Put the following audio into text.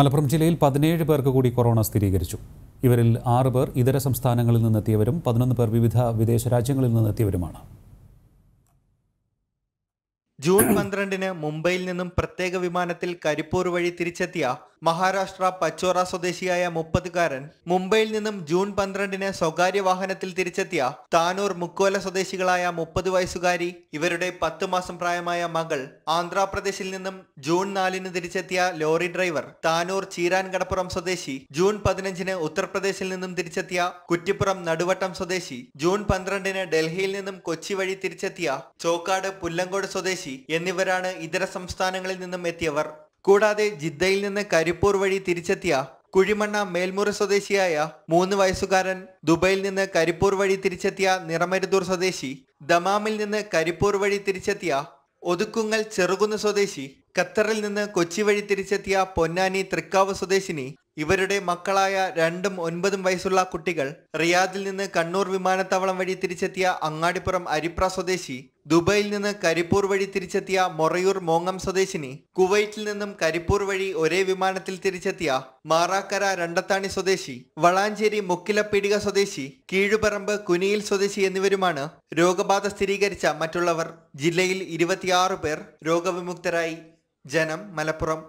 മലപ്പുറം ജില്ലയിൽ പതിനേഴ് പേർക്ക് കൂടി കൊറോണ സ്ഥിരീകരിച്ചു. ഇവരിൽ ആറ് പേർ ഇതര സംസ്ഥാനങ്ങളിൽ നിന്നെത്തിയവരും പതിനൊന്ന് പേർ വിവിധ വിദേശ രാജ്യങ്ങളിൽ നിന്നെത്തിയവരുമാണ്. ജൂൺ പന്ത്രണ്ടിന് മുംബൈയിൽ നിന്നും പ്രത്യേക വിമാനത്തിൽ കരിപ്പൂർ വഴി തിരിച്ചെത്തിയ മഹാരാഷ്ട്ര പച്ചോറ സ്വദേശിയായ മുപ്പതുകാരൻ മുംബൈയിൽ നിന്നും ജൂൺ പന്ത്രണ്ടിന് സ്വകാര്യ വാഹനത്തിൽ തിരിച്ചെത്തിയ താനൂർ മുക്കോല സ്വദേശികളായ മുപ്പത് വയസ്സുകാരി ഇവരുടെ പത്ത് മാസം പ്രായമായ മകൾ ആന്ധ്രാപ്രദേശിൽ നിന്നും ജൂൺ നാലിന് തിരിച്ചെത്തിയ ലോറി ഡ്രൈവർ താനൂർ ചീരാൻ കടപ്പുറം സ്വദേശി ജൂൺ പതിനഞ്ചിന് ഉത്തർപ്രദേശിൽ നിന്നും തിരിച്ചെത്തിയ കുറ്റിപ്പുറം നടുവട്ടം സ്വദേശി ജൂൺ പന്ത്രണ്ടിന് ഡൽഹിയിൽ നിന്നും കൊച്ചി വഴി തിരിച്ചെത്തിയ ചോക്കാട് പുല്ലങ്കോട് സ്വദേശി എന്നിവരാണ് ഇതര സംസ്ഥാനങ്ങളിൽ നിന്നും എത്തിയവർ. കൂടാതെ ജിദ്ദയിൽ നിന്ന് കരിപ്പൂർ വഴി തിരിച്ചെത്തിയ കുഴിമണ്ണ മേൽമുറി സ്വദേശിയായ മൂന്ന് വയസ്സുകാരൻ ദുബൈയിൽ നിന്ന് കരിപ്പൂർ വഴി തിരിച്ചെത്തിയ നിറമരുതൂർ സ്വദേശി ദമാമിൽ നിന്ന് കരിപ്പൂർ വഴി തിരിച്ചെത്തിയ ഒതുക്കുങ്ങൽ ചെറുകുന്ന് സ്വദേശി ഖത്തറിൽ നിന്ന് കൊച്ചി വഴി തിരിച്ചെത്തിയ പൊന്നാനി തൃക്കാവ് സ്വദേശിനി ഇവരുടെ മക്കളായ രണ്ടും ഒൻപതും വയസ്സുള്ള കുട്ടികൾ റിയാദിൽ നിന്ന് കണ്ണൂർ വിമാനത്താവളം വഴി തിരിച്ചെത്തിയ അങ്ങാടിപ്പുറം അരിപ്ര സ്വദേശി ദുബൈയിൽ നിന്ന് കരിപ്പൂർ വഴി തിരിച്ചെത്തിയ മൊറയൂർ മോങ്ങം സ്വദേശിനി കുവൈറ്റിൽ നിന്നും കരിപ്പൂർ വഴി ഒരേ വിമാനത്തിൽ തിരിച്ചെത്തിയ മാറാക്കര രണ്ടത്താണി സ്വദേശി വളാഞ്ചേരി മുക്കിലപ്പീടിക സ്വദേശി കീഴുപറമ്പ് കുനിയിൽ സ്വദേശി എന്നിവരുമാണ് രോഗബാധ സ്ഥിരീകരിച്ച മറ്റുള്ളവർ. ജില്ലയിൽ ഇരുപത്തിയാറ് പേർ രോഗവിമുക്തരായി. ജനം മലപ്പുറം.